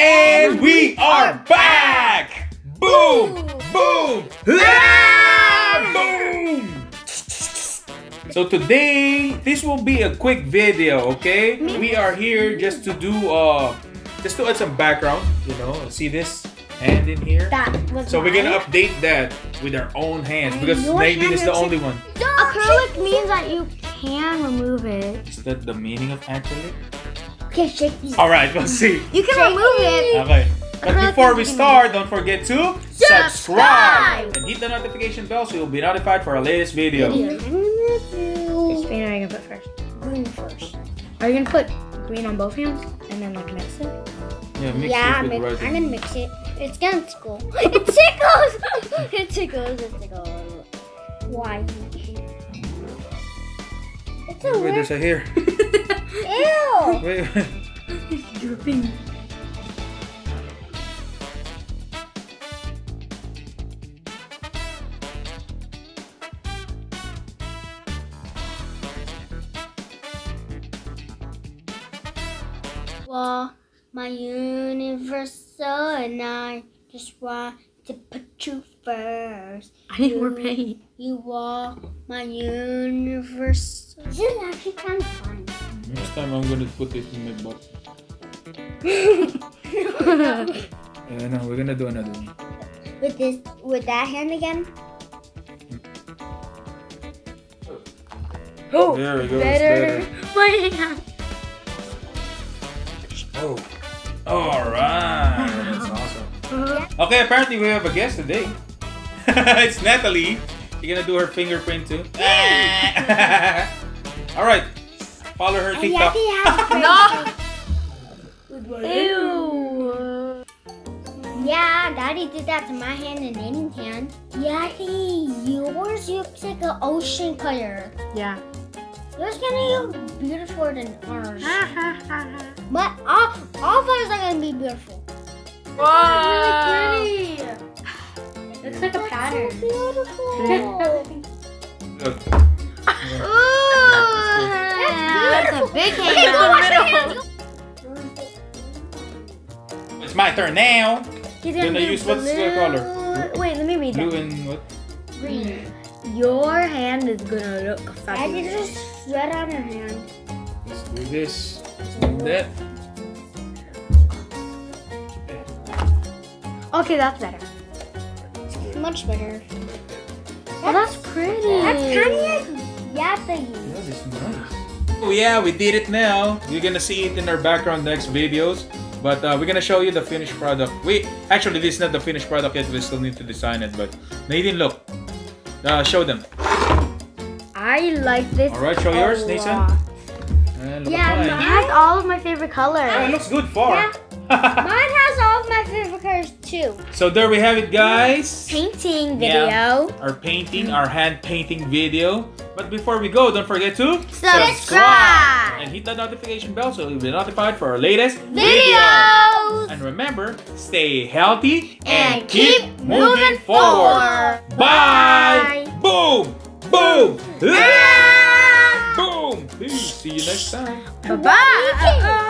And we are back! Boom! Boom! Boom! So today, this will be a quick video, okay? We are here just to do, uh, just to add some background, you know, see this hand in here? That was So we're gonna update that with our own hands because Nadine is the only one. Acrylic means that you can remove it. Is that the meaning of acrylic? Okay, shake these. Alright, we'll see. You can remove it. Okay. But Acrylic before we start, don't forget to Subscribe! subscribe and hit the notification bell so you'll be notified for our latest video. Which Which paint paint are you gonna put first? green first? Are you gonna put green on both hands and then like mix it? Yeah, mix yeah, it with mix, red. I'm gonna mix it. It's gonna tickle. It tickles! it tickles, it tickles. Why? It's a Wait, weird. there's a hair. Ew! wait, wait. Dripping. Well, my universal and I just want to put you first. I need more paint. You are my universal. This is actually kind of fun. Next time I'm gonna put it in my butt. Yeah, uh, no, we're gonna do another one. with this, with that hand again. Oh, There we go. better. It's My hand. Oh. Alright. That's awesome. Okay, apparently we have a guest today. it's Natalie. She's gonna do her fingerprint too. Alright. Follow her And TikTok. Has No. Ew. Yeah, Daddy did that to my hand and Nadine's hand. Yaki, yours looks like an ocean color. Yeah. Yours gonna look beautiful than ours. But all, all of ours are gonna be beautiful. Wow. Really pretty. Looks like a pattern. So beautiful. Look. Ooh, That's a big hand. Okay, wash your hands. It's my turn now. He's Gonna do use what's the color? Wait, let me read Blue that. and what? Green. Your hand is gonna look fabulous. I did fabulous. just sweat on your hand. Let's do this. Let's do that. Okay, that's better. Much better. Oh, that's pretty. That's kind of like yapping. That is nice. Oh yeah, we did it now. You're gonna see it in our background next videos. But uh, we're gonna show you the finished product. We actually this is not the finished product yet. We still need to design it. But Nadine, look. Uh, show them. I like this. All right, show yours, Nathan. lot. And Yeah, at It mine. has all of my favorite colors. Oh, it looks good far. Mine has all of my favorite colors too. so there we have it, guys. Painting video. Yeah. video. Our painting, our hand painting video. But before we go, don't forget to Subscribe. and hit that notification bell so you'll be notified for our latest Videos. And remember, stay healthy and, And keep, keep moving, moving forward. forward. Bye. Bye. Boom. Boom. Ah. Boom. Peace. See you next time. Bye bye.